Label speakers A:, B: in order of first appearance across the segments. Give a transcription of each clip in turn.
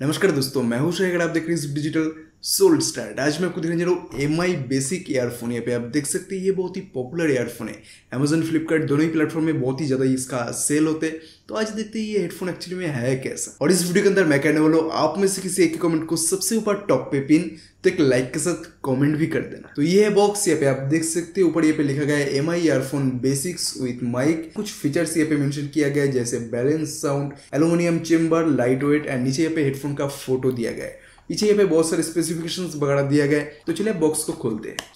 A: नमस्कार दोस्तों मैं हूँ शेखर आप देख रहे हैं डिजिटल सोल्ड स्टार्ट आज मैं आपको दिखाने जा रहा हूँ। एम आई बेसिक एयरफोन यहाँ पे आप देख सकते हैं, ये बहुत ही पॉपुलर एयरफोन है। अमेजन फ्लिपकार्ट दोनों ही प्लेटफॉर्म में बहुत ही ज़्यादा इसका सेल होते हैं। तो आज देखते हैं, ये हेडफोन एक्चुअली में है कैसा। और इस वीडियो के अंदर मैं कहने वाला हूँ, आप में से किसी एक कमेंट को सबसे ऊपर टॉप पे पिन तो एक लाइक के साथ कमेंट भी कर देना। तो ये है बॉक्स यहाँ पे, आप देख सकते हैं, ऊपर ये पे लिखा गया है M I earphone basics with mic कुछ फीचर्स यहाँ पे मेंशन किया गया है, जैसे balance sound aluminium chamber light weight and नीचे यहाँ पे हेडफोन का फ़ोटो दिया गया है। पीछे यहाँ पे बहुत सारे स्पेसिफिकेशंस वगैरह दिया गया तो चलिए बॉक्स को खोलते हैं।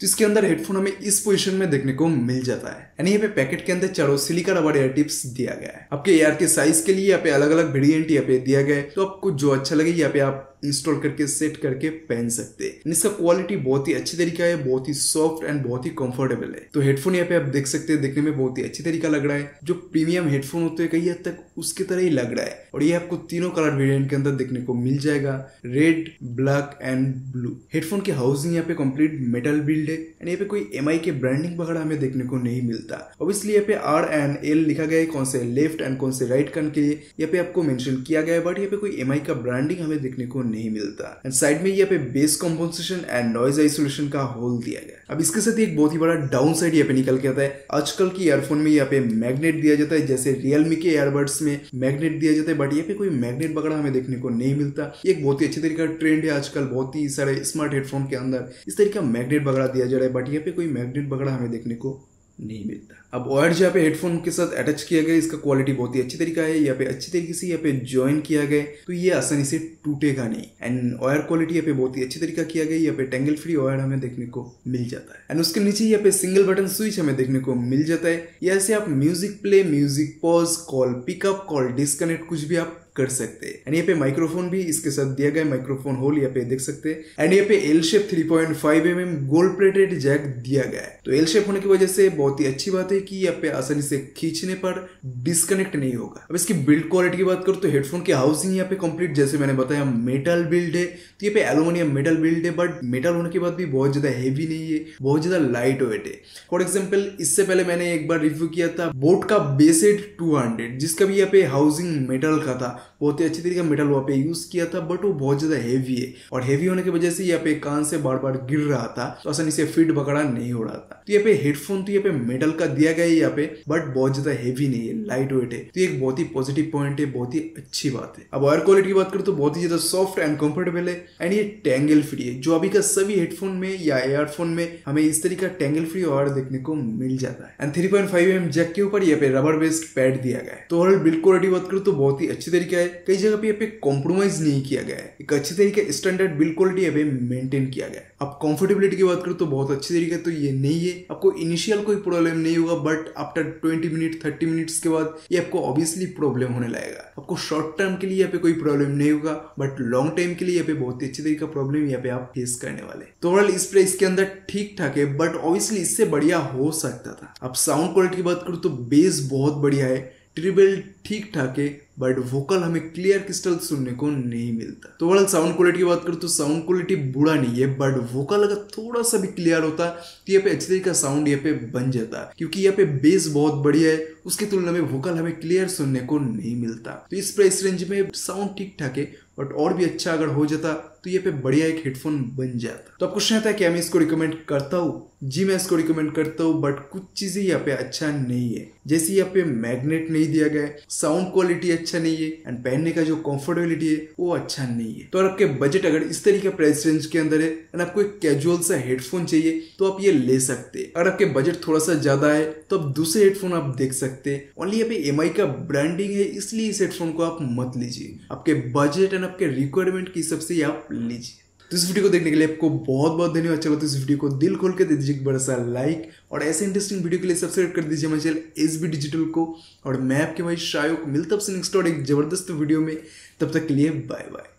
A: जिसके अंदर हेडफोन हमें इस पोजीशन में देखने को मिल जाता है। यानी यहाँ पे पैकेट के अंदर चारों सिलिका रबर एयर टिप्स दिया गया है। आपके एयर के साइज़ के लिए यहाँ पे अलग अलग वेरियंट यहाँ पे दिया गया है। तो आपको जो अच्छा लगे, यहाँ पे आप इंस्टॉल करके सेट करके पहन सकते हैं। इसका क्वालिटी बहुत ही अच्छी तरीका है, बहुत ही सॉफ्ट एंड बहुत ही कंफर्टेबल है। तो हेडफोन यहाँ पे आप देख सकते हैं, देखने में बहुत ही अच्छी तरीका लग रहा है। जो प्रीमियम हेडफोन होते हैं, कई हद तक उसकी तरह ही लग रहा है। और ये आपको तीनों कलर वेरियंट के अंदर देखने को मिल जाएगा red black and blue headphone की हाउसिंग यहाँ पे कंप्लीट मेटल बिल्ड है। एंड यहाँ पे कोई एमआई के ब्रांडिंग वगैरह हमें देखने को नहीं मिलता। ऑब्वियसली यहाँ पे आर एंड एल लिखा गया है, कौन से लेफ़्ट एंड कौन से राइट कान के लिए। यहाँ पे आपको मेंशन किया गया है बट यहाँ पे कोई एमआई का ब्रांडिंग हमें देखने को नहीं मिलता। एंड साइड में यहाँ पे bass composition and noise isolation का होल दिया गया। अब इसके साथ एक बहुत ही बड़ा डाउन साइड यहाँ पे निकल के आता है। आजकल की ईयरफोन में यहाँ पे मैग्नेट दिया जाता है, जैसे रियलमी के ईयरबड्स में मैग्नेट दिया जाता है बट यहाँ पे कोई मैग्नेट वगैरह हमें देखने को नहीं मिलता। एक बहुत ही अच्छे तरीके का ट्रेंड है आजकल, बहुत ही सारे स्मार्ट हेडफोन के अंदर। इस तरीके का मैग्नेट वगैरह दिया जा रहा है बट यहाँ पे कोई मैग्नेट वगैरह हमें देखने को नहीं मिलता। अब वायर जो यहाँ पे हेडफोन के साथ अटैच किया गया, इसका क्वालिटी बहुत ही अच्छी तरीका है, यहाँ पे अच्छी तरीके से यहाँ पे ज्वाइन किया गया तो ये आसानी से टूटेगा नहीं। एंड वायर क्वालिटी यहाँ पे बहुत ही अच्छी तरीका किया गया, यहाँ पे टेंगल फ्री वायर हमें देखने को मिल जाता है। एंड उसके नीचे यहाँ पे सिंगल बटन स्विच हमें देखने को मिल जाता है। यहाँ से आप music play music pause call pickup call disconnect कुछ भी आप कर सकते हैं। एंड यहाँ पे माइक्रोफोन भी इसके साथ दिया गया माइक्रोफोन होल यहाँ पे देख सकते हैं। एंड यहाँ पे L shape 3.5 point mm gold plated jack दिया गया है। तो एल शेप होने की वजह से बहुत ही अच्छी बात है कि यहाँ पे आसानी से खींचने पर डिस्कनेक्ट नहीं होगा। अब इसकी बिल्ड क्वालिटी की बात करूँ तो हेडफोन की हाउसिंग यहाँ पे कंप्लीट जैसे मैंने बताया मेटल बिल्ड है। तो ये पे एलुमिनियम मेटल बिल्ड है बट मेटल होने के बाद भी बहुत ज़्यादा हैवी नहीं है, बहुत ज़्यादा लाइट वेट है। फॉर एग्ज़ाम्पल इससे पहले मैंने एक बार रिव्यू किया था बोट का बेसेड टू जिसका भी यहाँ पे हाउसिंग मेटल का था। बहुत ही अच्छी तरीके का मेटल वहाँ पे यूज़ किया था बट वो बहुत ज़्यादा हैवी है। और हैवी होने की वजह से यहाँ पे कान से बार बार गिर रहा था तो आसानी से फिट पकड़ा नहीं हो रहा था। तो यहाँ पे हेडफोन तो यहाँ पे मेटल का दिया गया है यहाँ पे बट बहुत ज़्यादा हैवी नहीं है लाइट वेट है। तो एक बहुत ही पॉजिटिव पॉइंट है, बहुत ही अच्छी बात है। अब वायर क्वालिटी की बात करूँ तो बहुत ही ज़्यादा सॉफ्ट एंड कंफर्टेबल है एंड ये टेंगल फ्री है। जो अभी का सभी हेडफोन में या एयरफोन में हमें इस तरीके का टेंगल फ्री वायर देखने को मिल जाता है। And three point five M jack के ऊपर यहाँ पे रबर बेस्ड पैड दिया गया है। तो ओवरऑल बिल्ड क्वालिटी बात करूँ तो बहुत ही अच्छी तरीका है। कई जगह पे यहाँ पे कॉम्प्रोमाइज नहीं किया गया है। एक अच्छी तरीके स्टैंडर्ड बिल्ड क्वालिटी यहाँ पे मेंटेन किया गया है। अब कंफर्टेबिलिटी की बात करूँ तो बहुत अच्छी तरीके तो ये नहीं है। आपको इनिशियल कोई प्रॉब्लम नहीं होगा but after twenty minute thirty minutes के बाद ये आपको ऑब्वियसली प्रॉब्लम होने लगेगा। आपको शॉर्ट टर्म के लिए यहाँ पे कोई प्रॉब्लम नहीं होगा बट लॉन्ग टर्म के लिए यहाँ पे बहुत ही अच्छी तरीके का प्रॉब्लम यहाँ पे आप फेस करने वाले तो ओवरऑल इस प्राइस के अंदर ठीक ठाक है बट ऑब्वियसली इससे बढ़िया हो सकता था। अब साउंड क्वालिटी की बात करूँ तो बेस बहुत बढ़िया है। ट्रिबल ठीक ठाक है बट वोकल हमें क्लियर क्रिस्टल सुनने को नहीं मिलता। तो वाला साउंड क्वालिटी की बात करूँ तो साउंड क्वालिटी बुरा नहीं है बट वोकल अगर थोड़ा सा भी क्लियर होता तो यहाँ पे एच का साउंड यहाँ पे बन जाता। क्योंकि यहाँ पे बेस बहुत बढ़िया है, उसकी तुलना में वोकल हमें क्लियर सुनने को नहीं मिलता। तो इस प्राइस रेंज में साउंड ठीक ठाक है बट और भी अच्छा अगर हो जाता तो ये पे बढ़िया एक हेडफोन बन जाता। तो अब क्वेश्चन आता है कि मैं इसको रिकमेंड करता हूँ? जी, मैं इसको रिकमेंड करता हूँ बट कुछ चीज़ें यहाँ पे अच्छा नहीं है। जैसे यहाँ पे मैग्नेट नहीं दिया गया है साउंड क्वालिटी अच्छा नहीं है एंड पहनने का जो कंफर्टेबिलिटी है, वो अच्छा नहीं है। तो अगर आपके बजट अगर इस तरीके प्राइस रेंज के अंदर है एंड आपको एक कैजुअल सा हेडफोन चाहिए तो आप ये ले सकते हैं। अगर आपके बजट थोड़ा सा ज़्यादा है तो आप दूसरे हेडफोन आप देख सकते हैं। ओनली यहाँ पे एम का ब्रांडिंग है, इसलिए इस हेडफोन को आप मत लीजिए। आपके बजट एंड आपके रिक्वायरमेंट की हिसाब से आप लीजिए। तो इस वीडियो को देखने के लिए आपको बहुत बहुत धन्यवाद। चलो तो इस वीडियो को दिल खोल के दे दीजिए एक बड़ा सा लाइक और ऐसे इंटरेस्टिंग वीडियो के लिए सब्सक्राइब कर दीजिए हमारे चैनल एस बी डिजिटल को। और मैं आपके भाई शायक मिलता आपसे नेक्स्ट और एक ज़बरदस्त वीडियो में। तब तक के लिए बाय बाय